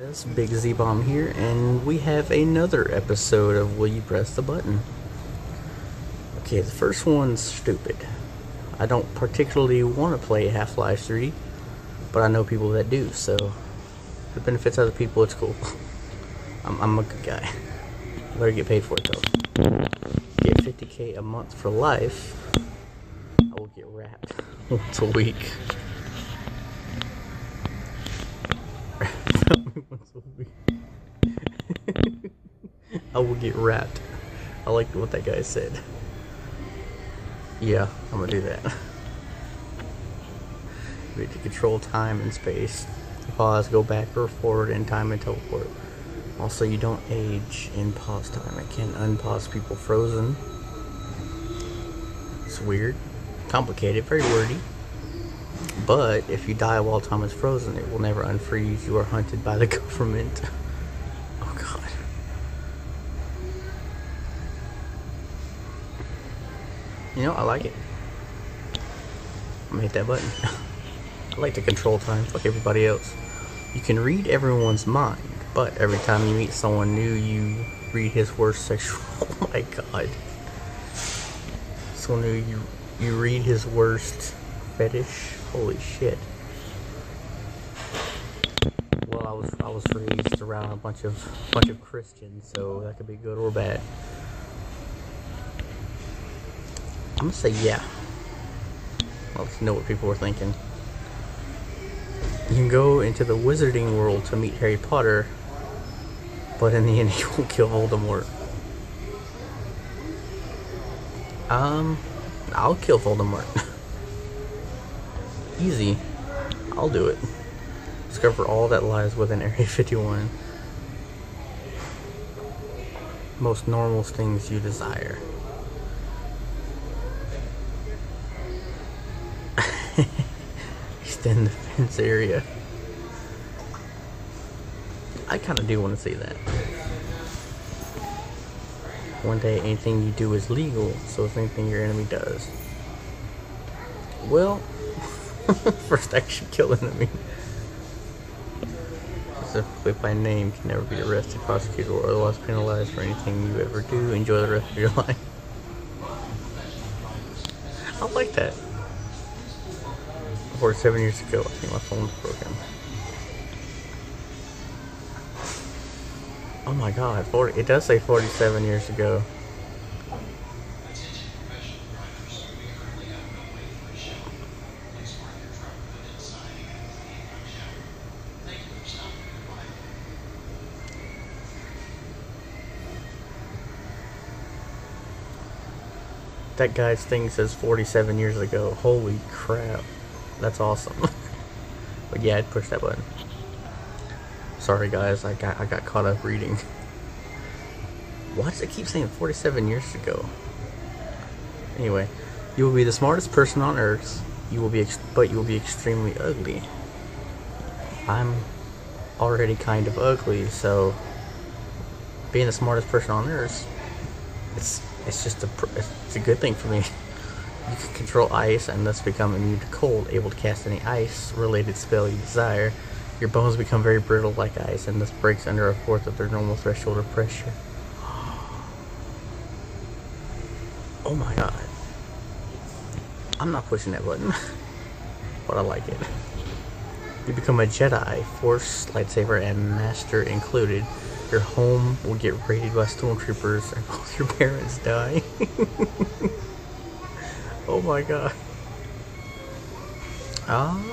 It's Big Z Bomb here, and we have another episode of Will You Press the Button? Okay, the first one's stupid. I don't particularly want to play Half Life 3, but I know people that do, so if it benefits other people, it's cool. I'm, I'm a good guy. Better get paid for it though. Get 50k a month for life. I will get wrapped once a week. A week. I will get wrapped. I like what that guy said. Yeah, I'm gonna do that. We need to control time and space. Pause, go back or forward in time and teleport. Also, you don't age in pause time. I can't unpause people frozen. It's weird. Complicated, very wordy. But if you die while time is frozen, it will never unfreeze. You are hunted by the government. Oh god. You know, I like it. I'm gonna hit that button. I like to control time, fuck everybody else. You can read everyone's mind, but every time you meet someone new, you read his worst sexual. Oh my god. Someone new, you you read his worst fetish. Holy shit. Well, I was I was raised around a bunch of bunch of Christians, so that could be good or bad. I'm gonna say yeah. Let's know what people were thinking. You can go into the wizarding world to meet Harry Potter, but in the end, you won't kill Voldemort. Um, I'll kill Voldemort. Easy. I'll do it. Discover all that lies within Area 51. Most normal things you desire. Extend the fence area. I kind of do want to see that. One day, anything you do is legal, so is anything your enemy does. Well, first action kill enemy. Specifically by name can never be arrested, prosecuted, or otherwise penalized for anything you ever do. Enjoy the rest of your life. I like that. 47 years ago, I think my phone was broken. Oh my god, 40, it does say 47 years ago. That guy's thing says 47 years ago. Holy crap. That's awesome. but yeah, I'd push that button. Sorry guys, I got I got caught up reading. Why does it keep saying 47 years ago? Anyway, you will be the smartest person on earth. You will be, but you will be extremely ugly. I'm already kind of ugly, so being the smartest person on earth, it's it's just a it's a good thing for me. You can control ice and thus become immune to cold, able to cast any ice-related spell you desire. Your bones become very brittle like ice and thus breaks under a fourth of their normal threshold of pressure. Oh my god. I'm not pushing that button, but I like it. You become a Jedi, Force, lightsaber, and Master included. Your home will get raided by stormtroopers and both your parents die. oh my god. Um,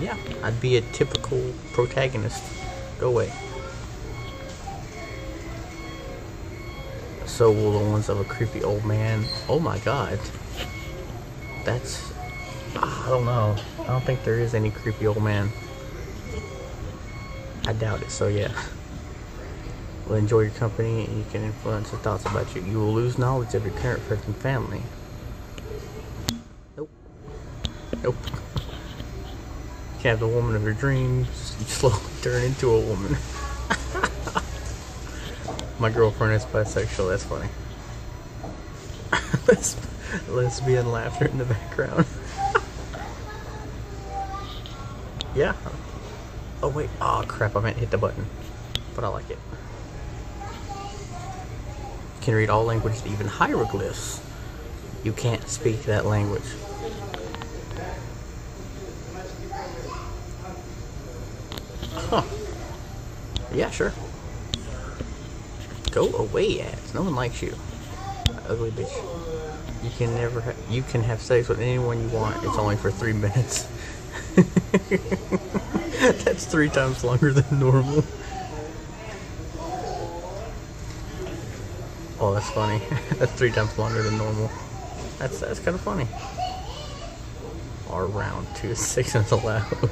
yeah, I'd be a typical protagonist. Go away. So will the ones of a creepy old man. Oh my god. That's... I don't know. I don't think there is any creepy old man. I doubt it, so yeah. Will enjoy your company and you can influence his thoughts about you. You will lose knowledge of your current friends and family. Nope. Nope. you can have the woman of your dreams. You slowly turn into a woman. My girlfriend is bisexual, that's funny. Les lesbian laughter in the background. yeah. Oh wait, oh crap, I meant hit the button. But I like it. Can read all languages, even hieroglyphs. You can't speak that language. Huh. Yeah, sure. Go away, ads. No one likes you. Ugly bitch. You can never ha you can have sex with anyone you want. It's only for three minutes. That's three times longer than normal. Oh, that's funny. that's three times longer than normal. That's that's kind of funny. Our round two six is allowed.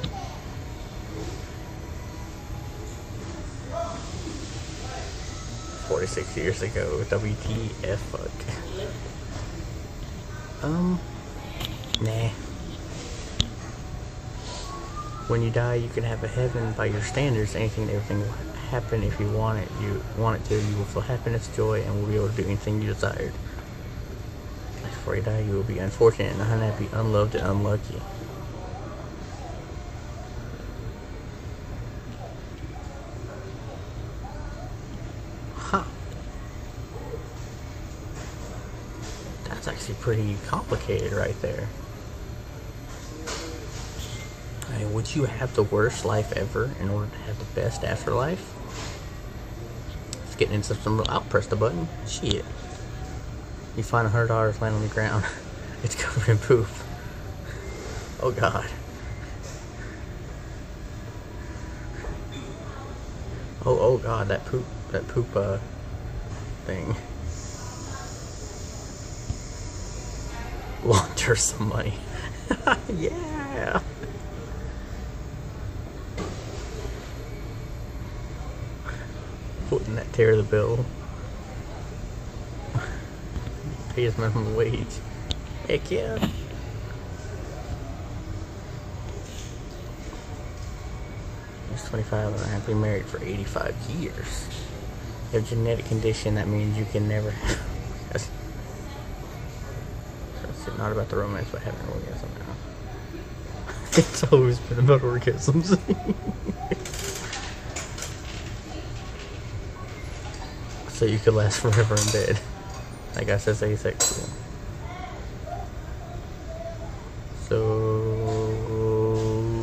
46 years ago. WTF fuck. Um, nah. When you die, you can have a heaven by your standards. Anything and everything will happen if you want it. You want it to. You will feel happiness, joy, and will be able to do anything you desired. Before you die, you will be unfortunate and unhappy, unloved, and unlucky. Huh. That's actually pretty complicated right there. I mean, would you have the worst life ever in order to have the best afterlife? It's getting into some. I'll press the button. Shit. You find a hundred dollars laying on the ground. it's covered in poop. Oh god. Oh oh god, that poop that poop uh thing. launch her some money. yeah. Wouldn't that tear of the bill? Pay his minimum wage. Heck yeah. He's 25 and I have been married for 85 years. You have a genetic condition that means you can never have not about the romance, but having an orgasm now. it's always been about orgasms. so you could last forever in bed. I guess that's asexual. So,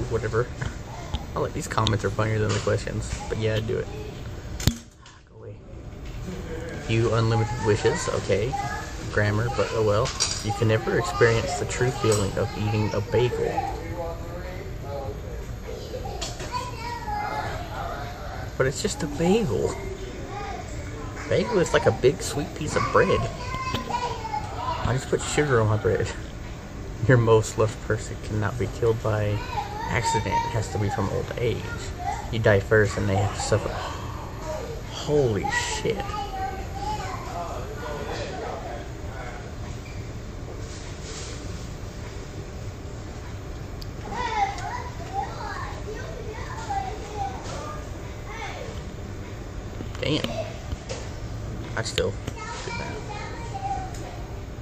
whatever. I like these comments are funnier than the questions, but yeah, I'd do it. Go away. You unlimited wishes, okay grammar, but oh well. You can never experience the true feeling of eating a bagel. But it's just a bagel. Bagel is like a big sweet piece of bread. I just put sugar on my bread. Your most loved person cannot be killed by accident. It has to be from old age. You die first and they have to suffer. Holy shit. I still do that.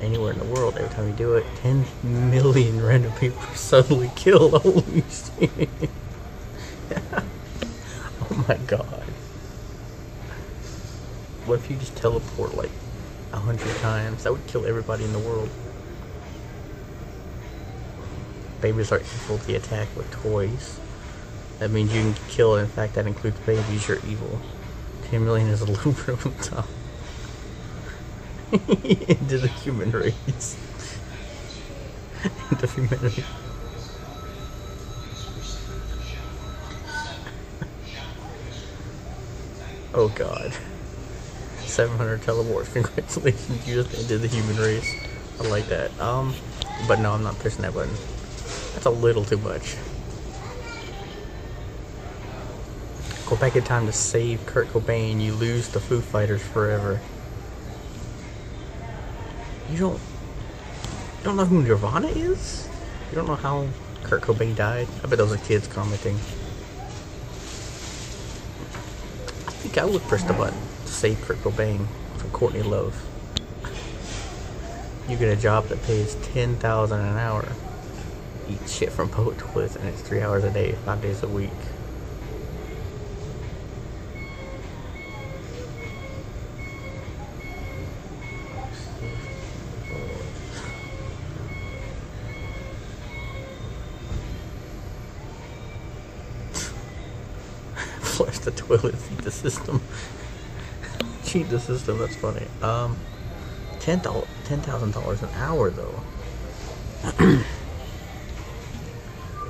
Anywhere in the world, every time you do it, 10 million random people are suddenly killed. Holy shit. oh my god. What if you just teleport like a hundred times? That would kill everybody in the world. Babies are evil. To the attack with toys. That means you can kill. In fact, that includes babies. You're evil. 10 million is a little bit a top. Into the human race. Into humanity. oh god. 700 teleports. Congratulations, you just ended the human race. I like that. Um, but no, I'm not pushing that button. That's a little too much. Go back in time to save Kurt Cobain, you lose the Foo Fighters forever. You don't... You don't know who Nirvana is? You don't know how Kurt Cobain died? I bet those are kids commenting. I think I would press the button to save Kurt Cobain from Courtney Love. You get a job that pays 10000 an hour. Eat shit from poet toilets and it's 3 hours a day, 5 days a week. The toilet, cheat the system. cheat the system, that's funny. Um, ten dollars, ten thousand dollars an hour though.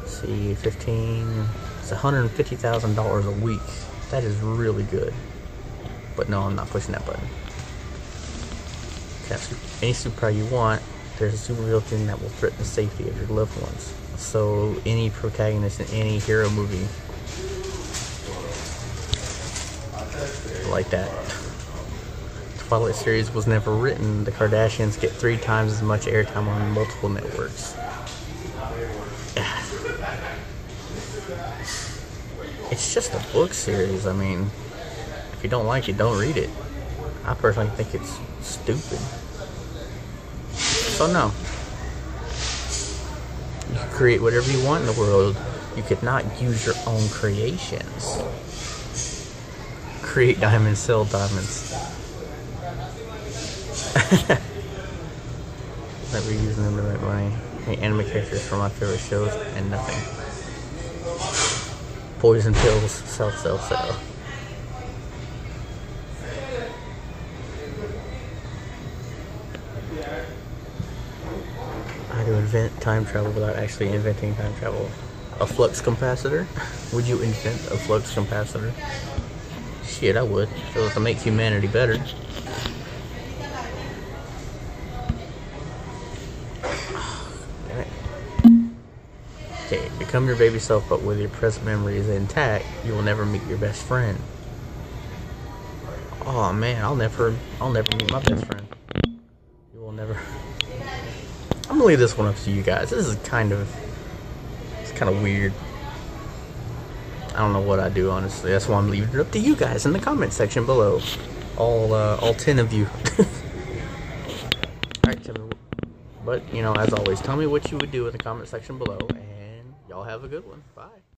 see, fifteen. It's one hundred and fifty thousand dollars a week. That is really good. But no, I'm not pushing that button. Any superpower you want. There's a super real thing that will threaten the safety of your loved ones. So any protagonist in any hero movie like that. Twilight series was never written. The Kardashians get three times as much airtime on multiple networks. It's just a book series. I mean, if you don't like it, don't read it. I personally think it's stupid. So no. You can create whatever you want in the world. You could not use your own creations. Create diamonds, sell diamonds. That we're using them to make money. Make anime characters from my favorite shows and nothing. Poison pills, sell, sell, sell. How to invent time travel without actually inventing time travel. A flux capacitor? Would you invent a flux capacitor? Shit, I would. So to make humanity better. Okay, become your baby self, but with your present memories intact, you will never meet your best friend. Oh man, I'll never, I'll never meet my best friend. You will never. I'm gonna leave this one up to you guys. This is kind of, it's kind of weird. I don't know what I do honestly. That's why I'm leaving it up to you guys in the comment section below. All, uh, all ten of you. Alright, tell me. But you know, as always, tell me what you would do in the comment section below, and y'all have a good one. Bye.